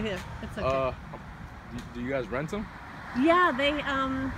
Right here. It's okay. Uh, do- do you guys rent them? yeah, they um